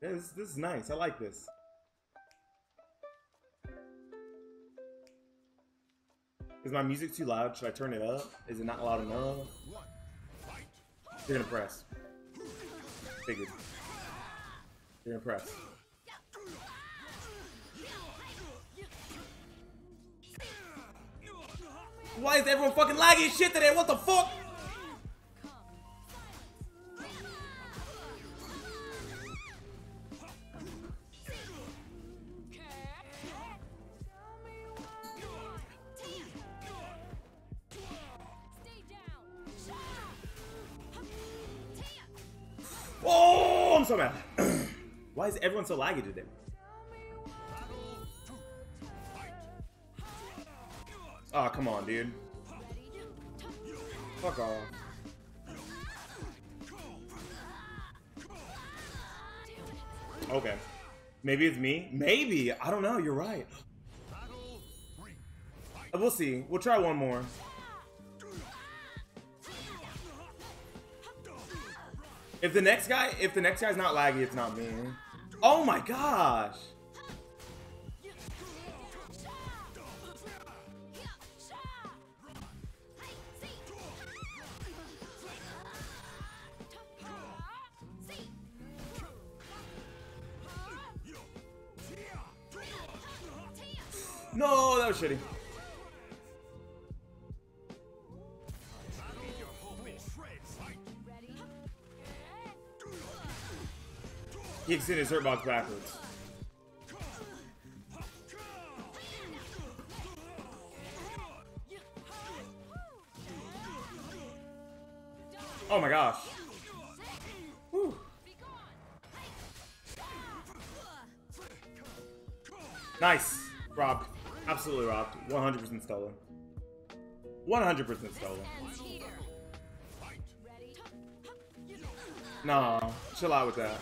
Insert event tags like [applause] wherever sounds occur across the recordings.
This, this is nice. I like this. Is my music too loud? Should I turn it up? Is it not loud enough? You're gonna press. Figured. You're gonna press. Why is everyone fucking lagging shit today? What the fuck? So mad. [clears throat] Why is everyone so laggy today? Oh, come on, dude. Fuck off. Okay. Maybe it's me? Maybe. I don't know. You're right. We'll see. We'll try one more. If the next guy, if the next guy's not laggy, it's not me. Oh my gosh. No, that was shitty. He extended his hurt box backwards. Oh my gosh. Nice. Robbed. Absolutely robbed. 100% stolen. 100% stolen. Nah, chill out with that.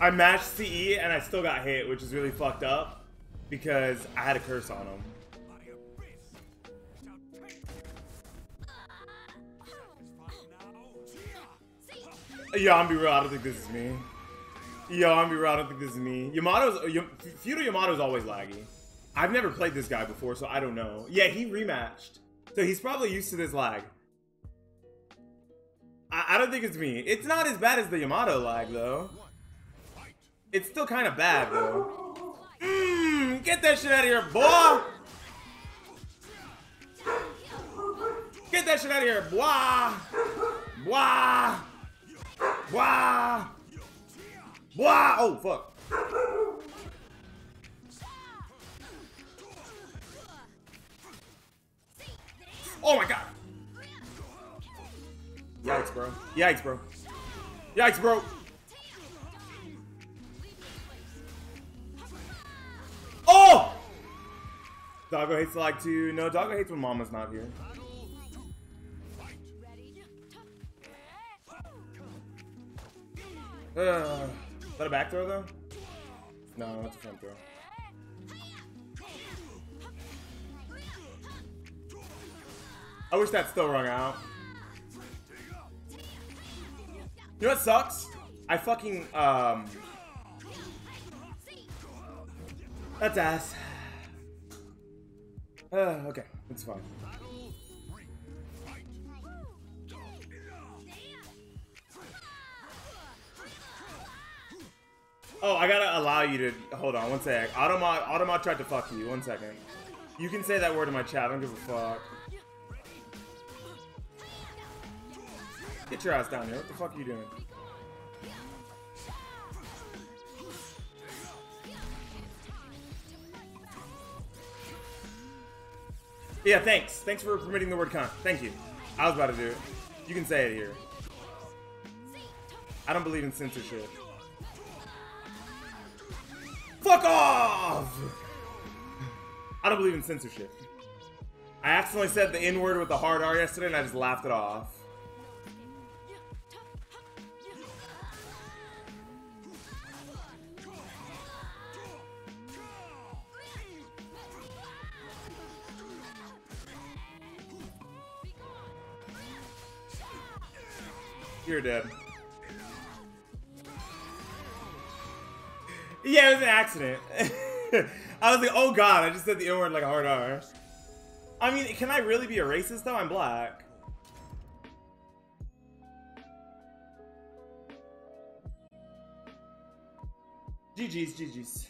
I matched CE and I still got hit, which is really fucked up because I had a curse on him. Yo, I'm be real. I don't think this is me. Yo, I'm be real. I don't think this is me. Yamato's uh, Feudal Yamato's always laggy. I've never played this guy before, so I don't know. Yeah, he rematched, so he's probably used to this lag. I, I don't think it's me. It's not as bad as the Yamato lag though. It's still kind of bad though. Mmm, get that shit out of here, boy. Get that shit out of here, boy. Boy. Boy. Boy. Oh, fuck. Oh my god. Yikes, bro. Yikes, bro. Yikes, bro. Doggo hates to like to. No, Doggo hates when Mama's not here. Uh, is that a back throw though? No, that's a front throw. I wish that still rung out. You know what sucks? I fucking, um... That's ass. Uh, okay, it's fine. Oh, I gotta allow you to hold on one sec. Automod Automod tried to fuck you. One second. You can say that word in my chat. I don't give a fuck. Get your ass down here. What the fuck are you doing? Yeah, thanks. Thanks for permitting the word cunt. Thank you. I was about to do it. You can say it here. I don't believe in censorship. Fuck off! I don't believe in censorship. I accidentally said the N word with the hard R yesterday and I just laughed it off. You're dead. Yeah, it was an accident. [laughs] I was like, oh god, I just said the N word like a hard R. I mean, can I really be a racist though? I'm black. GG's, GG's.